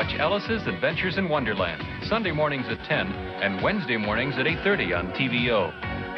Watch Alice's Adventures in Wonderland, Sunday mornings at 10 and Wednesday mornings at 8.30 on TVO.